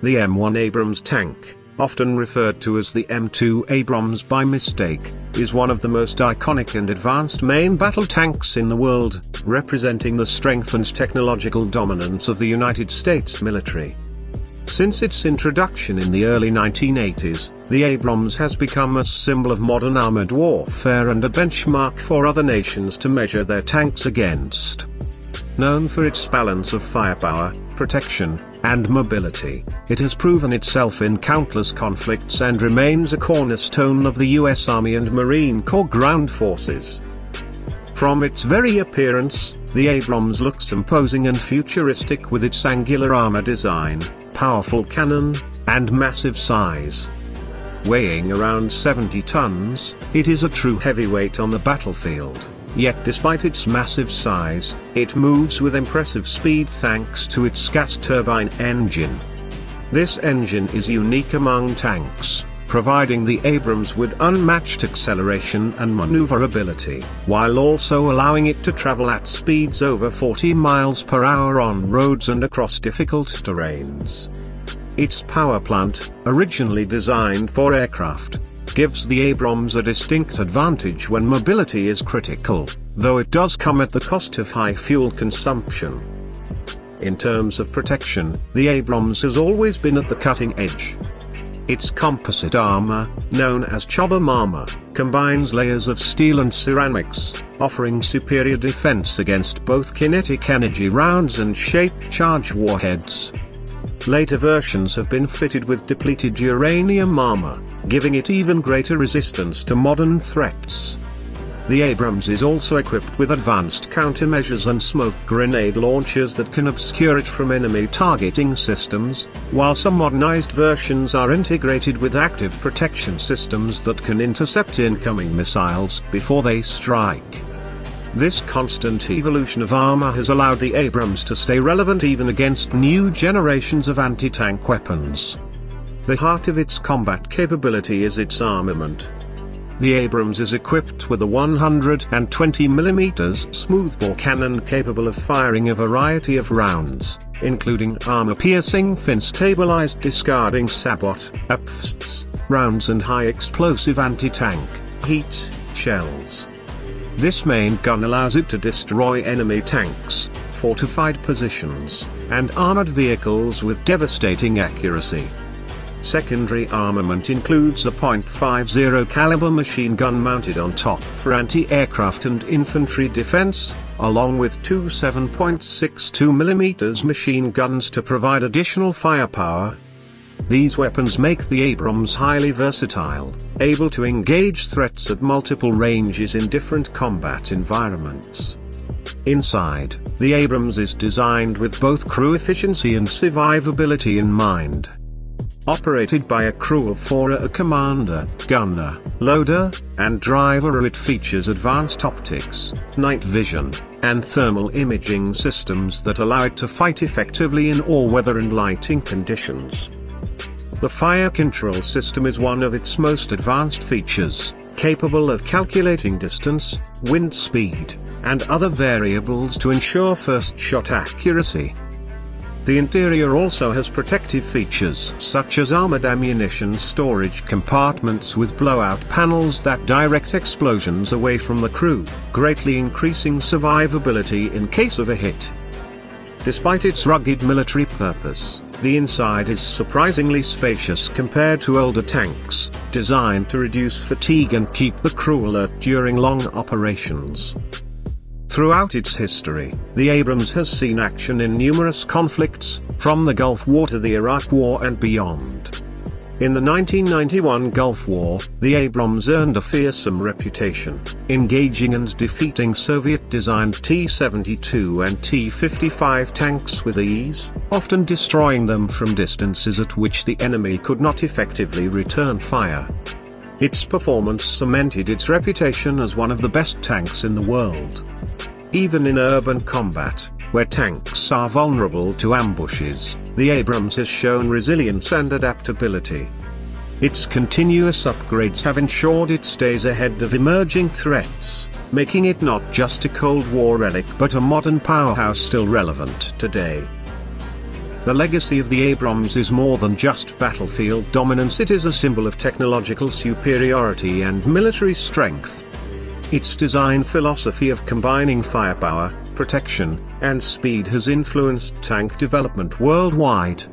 The M1 Abrams tank, often referred to as the M2 Abrams by mistake, is one of the most iconic and advanced main battle tanks in the world, representing the strength and technological dominance of the United States military. Since its introduction in the early 1980s, the Abrams has become a symbol of modern armored warfare and a benchmark for other nations to measure their tanks against. Known for its balance of firepower, protection, and mobility, it has proven itself in countless conflicts and remains a cornerstone of the US Army and Marine Corps ground forces. From its very appearance, the Abrams looks imposing and futuristic with its angular armor design, powerful cannon, and massive size. Weighing around 70 tons, it is a true heavyweight on the battlefield, yet despite its massive size, it moves with impressive speed thanks to its gas turbine engine. This engine is unique among tanks, providing the Abrams with unmatched acceleration and maneuverability, while also allowing it to travel at speeds over 40 miles per hour on roads and across difficult terrains. Its power plant, originally designed for aircraft, gives the Abrams a distinct advantage when mobility is critical, though it does come at the cost of high fuel consumption. In terms of protection, the Abrams has always been at the cutting edge, its composite armor, known as Chobham armor, combines layers of steel and ceramics, offering superior defense against both kinetic energy rounds and shaped charge warheads. Later versions have been fitted with depleted uranium armor, giving it even greater resistance to modern threats. The Abrams is also equipped with advanced countermeasures and smoke grenade launchers that can obscure it from enemy targeting systems, while some modernized versions are integrated with active protection systems that can intercept incoming missiles before they strike. This constant evolution of armor has allowed the Abrams to stay relevant even against new generations of anti-tank weapons. The heart of its combat capability is its armament. The Abrams is equipped with a 120mm smoothbore cannon capable of firing a variety of rounds, including armor-piercing fin-stabilized discarding sabot, APFSDS, rounds and high-explosive anti-tank, heat, shells. This main gun allows it to destroy enemy tanks, fortified positions, and armored vehicles with devastating accuracy. Secondary armament includes a .50 caliber machine gun mounted on top for anti-aircraft and infantry defense, along with two 7.62mm machine guns to provide additional firepower. These weapons make the Abrams highly versatile, able to engage threats at multiple ranges in different combat environments. Inside, the Abrams is designed with both crew efficiency and survivability in mind. Operated by a crew of four a commander, gunner, loader, and driver it features advanced optics, night vision, and thermal imaging systems that allow it to fight effectively in all weather and lighting conditions. The fire control system is one of its most advanced features, capable of calculating distance, wind speed, and other variables to ensure first shot accuracy. The interior also has protective features such as armored ammunition storage compartments with blowout panels that direct explosions away from the crew, greatly increasing survivability in case of a hit. Despite its rugged military purpose, the inside is surprisingly spacious compared to older tanks, designed to reduce fatigue and keep the crew alert during long operations. Throughout its history, the Abrams has seen action in numerous conflicts, from the Gulf War to the Iraq War and beyond. In the 1991 Gulf War, the Abrams earned a fearsome reputation, engaging and defeating Soviet-designed T-72 and T-55 tanks with ease, often destroying them from distances at which the enemy could not effectively return fire. Its performance cemented its reputation as one of the best tanks in the world. Even in urban combat, where tanks are vulnerable to ambushes, the Abrams has shown resilience and adaptability. Its continuous upgrades have ensured it stays ahead of emerging threats, making it not just a Cold War relic but a modern powerhouse still relevant today. The legacy of the Abrams is more than just battlefield dominance it is a symbol of technological superiority and military strength. Its design philosophy of combining firepower, protection, and speed has influenced tank development worldwide.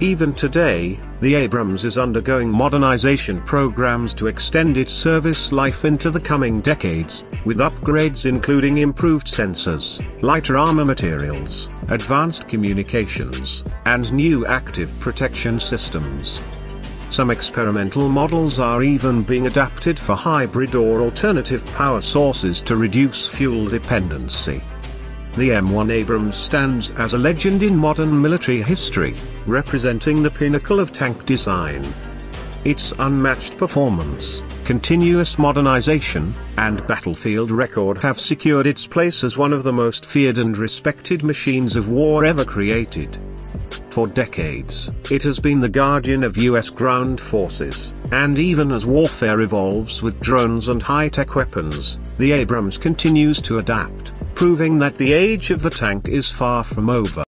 Even today, the Abrams is undergoing modernization programs to extend its service life into the coming decades, with upgrades including improved sensors, lighter armor materials, advanced communications, and new active protection systems. Some experimental models are even being adapted for hybrid or alternative power sources to reduce fuel dependency. The M1 Abrams stands as a legend in modern military history, representing the pinnacle of tank design. Its unmatched performance, continuous modernization, and battlefield record have secured its place as one of the most feared and respected machines of war ever created. For decades, it has been the guardian of US ground forces, and even as warfare evolves with drones and high-tech weapons, the Abrams continues to adapt, proving that the age of the tank is far from over.